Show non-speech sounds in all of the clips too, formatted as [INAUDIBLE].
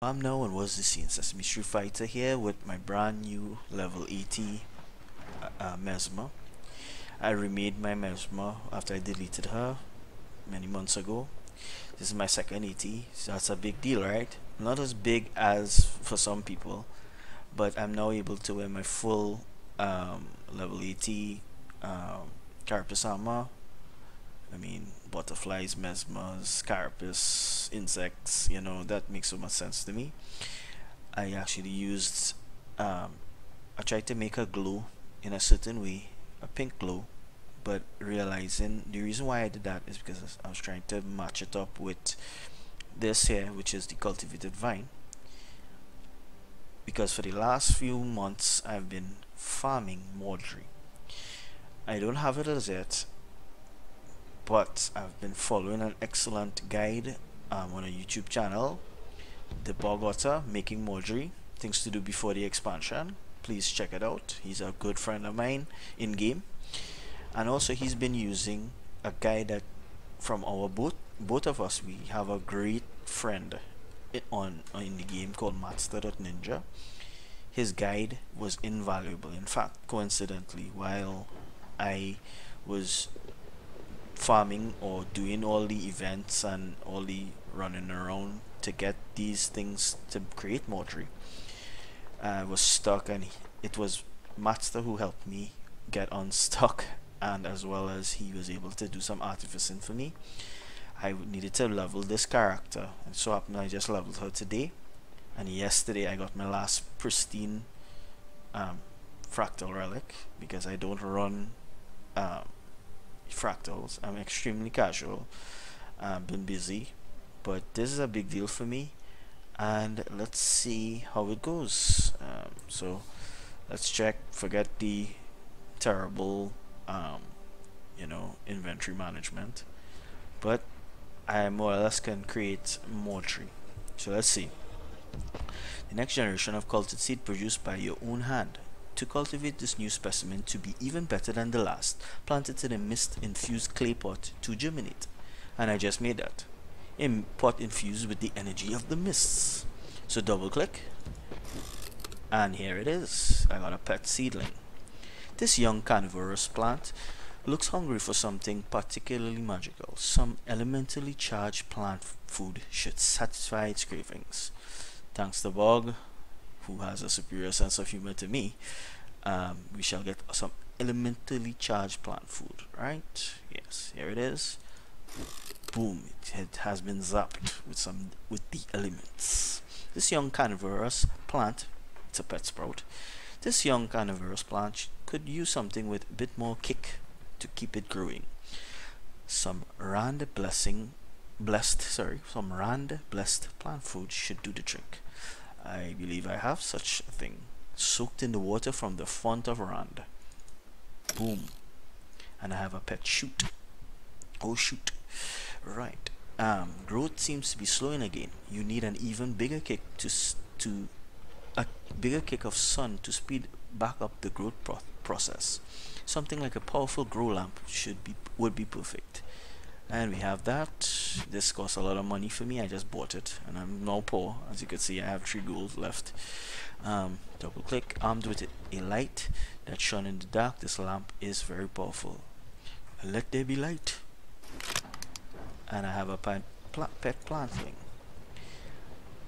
I'm now on Was the Scene Sesimie StreetFighter here with my brand new level 80 uh, uh, Mesmer. I remade my Mesmer after I deleted her many months ago. This is my second 80, so that's a big deal, right? Not as big as for some people, but I'm now able to wear my full um, level 80 um, carapace armor I mean, butterflies, mesmers, carapace, insects, you know, that makes so much sense to me. I actually used, um, I tried to make a glue in a certain way, a pink glue, but realizing the reason why I did that is because I was trying to match it up with this here, which is the cultivated vine. Because for the last few months, I've been farming Mawdrey. I don't have it as yet, but I've been following an excellent guide um, on a YouTube channel, the Bog Otter Making Mawdrey, things to do before the expansion. Please check it out. He's a good friend of mine in game, and also he's been using a guide that from our both both of us we have a great friend on in the game called Mattsta.Ninja. His guide was invaluable. In fact, coincidentally, while I was farming or doing all the events and all the running around to get these things to create Mawdrey. I was stuck and it was Mattsta who helped me get unstuck and as well as he was able to do some artificing for me. I needed to level this character and so happened I just leveled her today and yesterday I got my last pristine um, fractal relic because I don't run um, fractals. I'm extremely casual. I've been busy, but this is a big deal for me. And let's see how it goes. Um, so let's check. Forget the terrible, um, you know, inventory management. But I more or less can create Mawdrey. So let's see. The next generation of cultured seed produced by your own hand to cultivate this new specimen to be even better than the last, plant it in a mist-infused clay pot to germinate. And I just made that. A pot infused with the energy of the mists. So double click. And here it is. I got a pet seedling. This young carnivorous plant looks hungry for something particularly magical. Some elementally charged plant food should satisfy its cravings. Thanks to Bog, who has a superior sense of humor to me, um, we shall get some elementally charged plant food, right? Yes, here it is. Boom, it, it has been zapped with some with the elements. This young carnivorous plant, it's a pet sprout. This young carnivorous plant could use something with a bit more kick to keep it growing. Some rand blessing blessed sorry, some rand blessed plant food should do the trick. I believe I have such a thing. Soaked in the water from the font of Rand. Boom. And I have a pet shoot. Oh shoot. Right. Um, growth seems to be slowing again. You need an even bigger kick to to a bigger kick of sun to speed back up the growth pro process. Something like a powerful grow lamp should be would be perfect and we have that. This costs a lot of money for me. I just bought it and I'm now poor. As you can see I have three gold left. Um, double click. Armed with a light that shone in the dark. This lamp is very powerful. Let there be light. And I have a pet, pet plantling.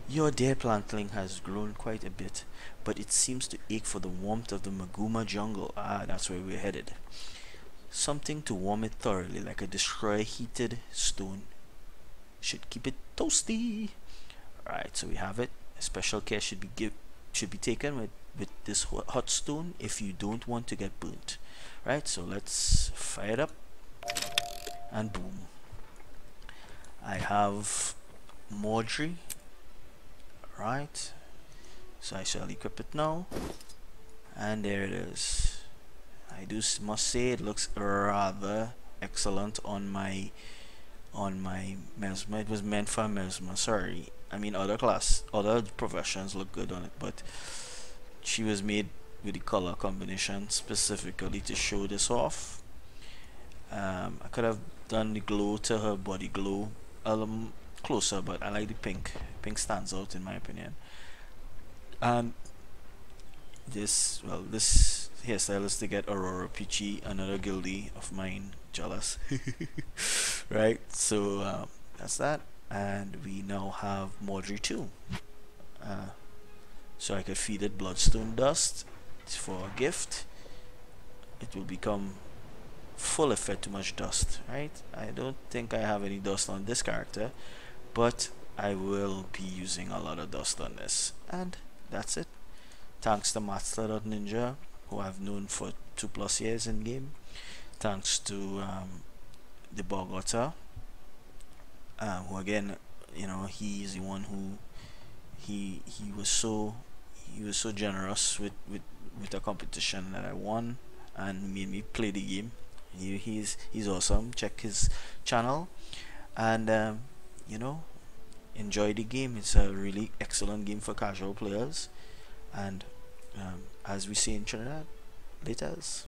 Your dear plantling has grown quite a bit but it seems to ache for the warmth of the Maguuma jungle. Ah that's where we're headed Something to warm it thoroughly, like a destroyer heated stone. Should keep it toasty. Alright, so we have it. Special care should be give should be taken with, with this hot stone if you don't want to get burnt. Right, so let's fire it up. And boom. I have Mawdrey. Right. So I shall equip it now. And there it is. I do must say it looks rather excellent on my on my mesmer. It was meant for mesmer sorry. I mean other class other professions look good on it but she was made with the color combination specifically to show this off. Um, I could have done the glow to her body glow a little closer but I like the pink. Pink stands out in my opinion. And this well this hairstyle is to get Aurora Peachy another guildie of mine jealous. [LAUGHS] Right? So um, that's that. And we now have Mawdrey too uh, so I could feed it bloodstone dust for a gift. It will become full if fed too much dust right? I don't think I have any dust on this character but I will be using a lot of dust on this. And that's it. Thanks to Mattsta.Ninja who I've known for two plus years in game thanks to um, the Bog Otter um, who again you know he's the one who he he was so he was so generous with with with the competition that I won and made me play the game. He, he's he's awesome. Check his channel. And um, you know enjoy the game. It's a really excellent game for casual players. And um, as we see in Trinidad laters